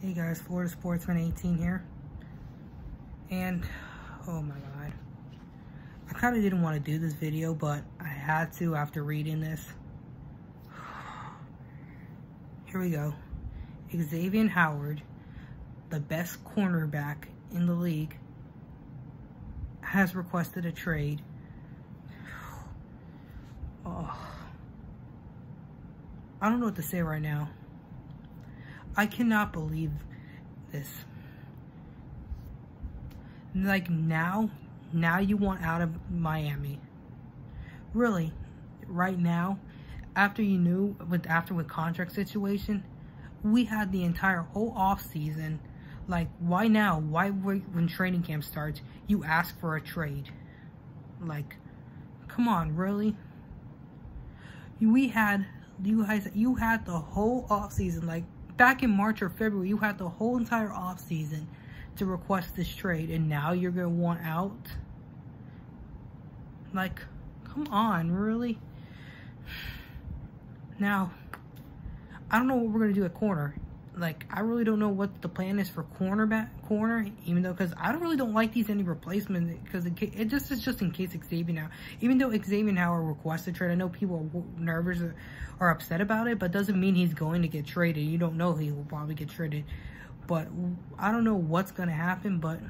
Hey guys, Florida Sports Fan 18 here. And, oh my god. I kind of didn't want to do this video, but I had to after reading this. Here we go. Xavien Howard, the best cornerback in the league, has requested a trade. Oh. I don't know what to say right now. I cannot believe this. Like now, now you want out of Miami. Really, right now, after you knew with after with contract situation, we had the entire whole off season. Like, why now? Why when training camp starts, you ask for a trade? Like, come on, really? We had you guys you had the whole off season like back in March or February, you had the whole entire off season to request this trade, and now you're gonna want out. Like, come on, really? Now, I don't know what we're gonna do at corner. Like, I really don't know what the plan is for cornerback corner, even though because I don't really don't like these any replacements because it, it, just is just in case Xavien now. Even though Xavien Howard requested trade, I know people are nervous or, or upset about it, but doesn't mean he's going to get traded. You don't know he will probably get traded, but I don't know what's gonna happen, but.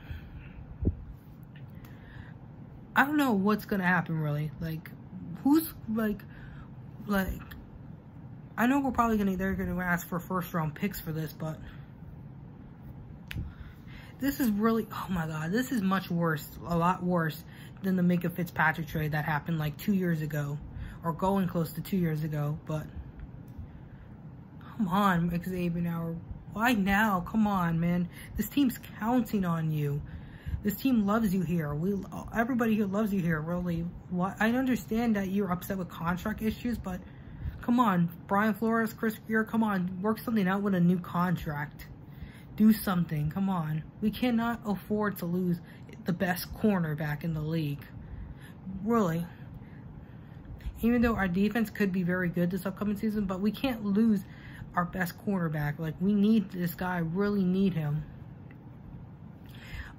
I don't know what's gonna happen really. Like, who's like, like I know we're probably gonna they're gonna ask for first round picks for this, but this is really oh my god, this is much worse, a lot worse than the Minkah Fitzpatrick trade that happened like two years ago, or going close to two years ago. But come on, Xavien why now? Come on, man, this team's counting on you. This team loves you here. We everybody here loves you here. Really, I understand that you're upset with contract issues, but Come on, Brian Flores, Chris Grier, come on, work something out with a new contract. Do something, come on. We cannot afford to lose the best cornerback in the league. Really. Even though our defense could be very good this upcoming season, but we can't lose our best cornerback. Like, we need this guy, really need him.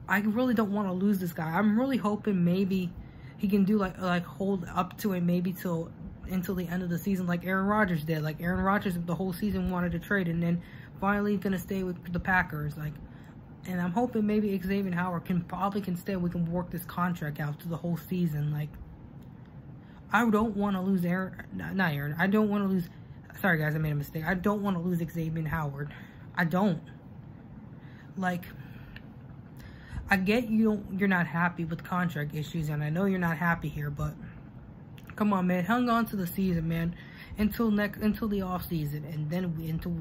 I really don't want to lose this guy. I'm really hoping maybe he can do like like hold up to it maybe till until the end of the season like Aaron Rodgers did. Like Aaron Rodgers the whole season wanted to trade and then finally gonna stay with the Packers. Like and I'm hoping maybe Xavien Howard can probably can stay. We can work this contract out to the whole season. Like I don't want to lose Aaron, not Aaron. I don't want to lose. Sorry guys, I made a mistake. I don't want to lose Xavien Howard. I don't. Like I get you you're not happy with contract issues, and I know you're not happy here, but Come on, man. Hung on to the season, man. Until next, until the off season, and then we into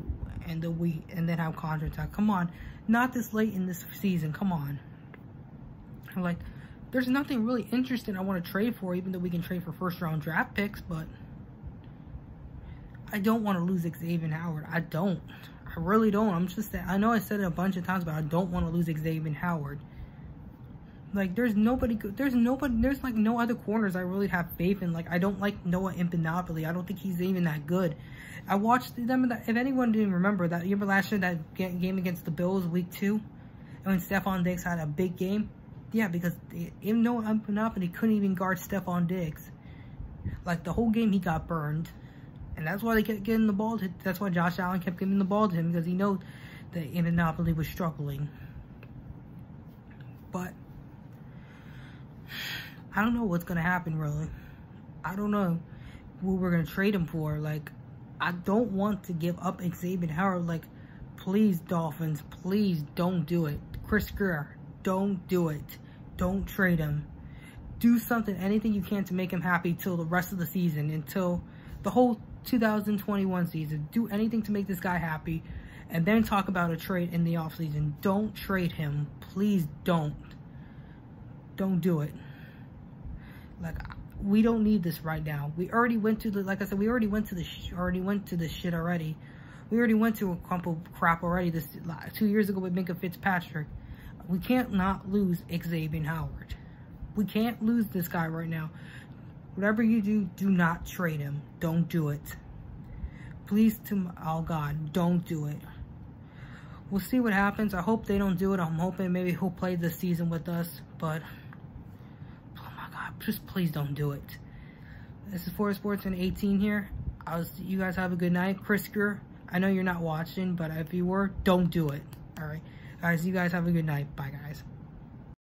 and the we and then have contract time. Come on, not this late in this season. Come on. I'm Like, there's nothing really interesting I want to trade for, even though we can trade for first round draft picks. But I don't want to lose Xavien Howard. I don't. I really don't. I'm just. I know I said it a bunch of times, but I don't want to lose Xavien Howard. Like, there's nobody, there's nobody, there's like no other corners I really have faith in. Like, I don't like Noah Igbinoghene. I don't think he's even that good. I watched them, if anyone didn't remember, that remember last year, that game against the Bills, week two, and when Stefon Diggs had a big game? Yeah, because even Noah Igbinoghene couldn't even guard Stefon Diggs. Like, the whole game, he got burned. And that's why they kept getting the ball to, that's why Josh Allen kept giving the ball to him, because he knows that Igbinoghene was struggling. But I don't know what's going to happen, really. I don't know what we're going to trade him for. Like, I don't want to give up Xavien Howard. Like, please, Dolphins, please don't do it. Chris Grier, don't do it. Don't trade him. Do something, anything you can to make him happy till the rest of the season, until the whole 2021 season. Do anything to make this guy happy, and then talk about a trade in the offseason. Don't trade him. Please don't. Don't do it. Like, we don't need this right now. We already went to the, like I said, we already went to the, already went to this shit already. We already went to a crumple crap already this, like, two years ago with Minkah Fitzpatrick. We can't not lose Xavien Howard. We can't lose this guy right now. Whatever you do, do not trade him. Don't do it. Please, to oh God, don't do it. we'll see what happens. I hope they don't do it. I'm hoping maybe he'll play this season with us, but just please don't do it. This is Florida Sports Fan 18 here. I was, you guys have a good night. Prisker, I know you're not watching, but if you were, don't do it. All right, guys, you guys have a good night. Bye, guys.